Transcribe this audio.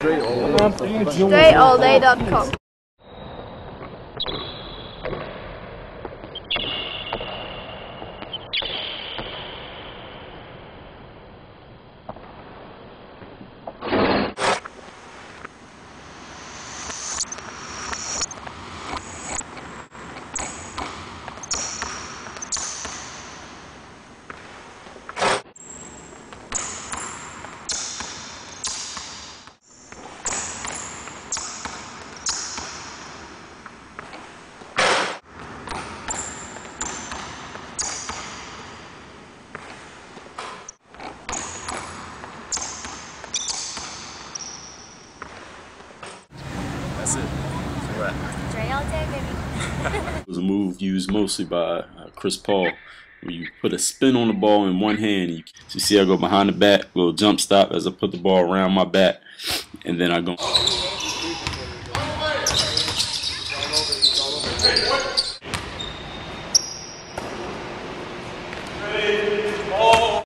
DreAllDay.com. That's it. That's. Dre all day, baby. It was a move used mostly by uh, Chris Paul. Where you put a spin on the ball in one hand. You, so you see I go behind the back, little jump stop as I put the ball around my back, and then I go.